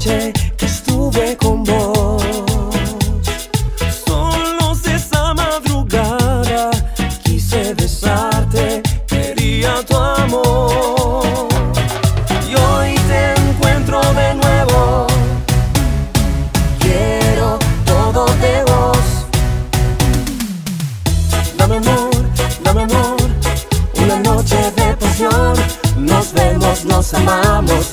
noche que estuve con vos. Solos esa madrugada quise besarte, quería tu amor. Y hoy te encuentro de nuevo. Quiero todo de vos. Dame amor, dame amor, una noche de pasión. Nos vemos, nos amamos,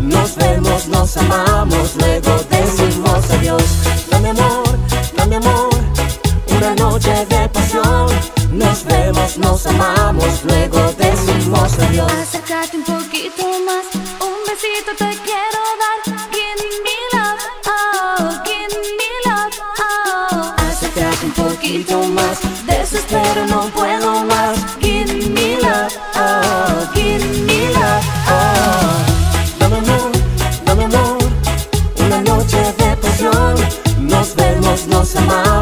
Nos vemos, nos amamos, luego decimos adiós. Dame amor, dame amor, una noche de pasión. Nos vemos, nos amamos, luego decimos adiós. Acércate un poquito más, un besito te quiero dar. Give me love, oh, give me love, oh. Acércate un poquito más, desespero, no puedo más.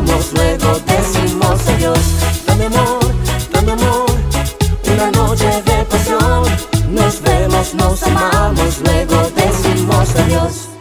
Amamos, luego decimos adiós. Dame amor, dame amor, una noche de pasión. Nos vemos, nos amamos, luego decimos adiós.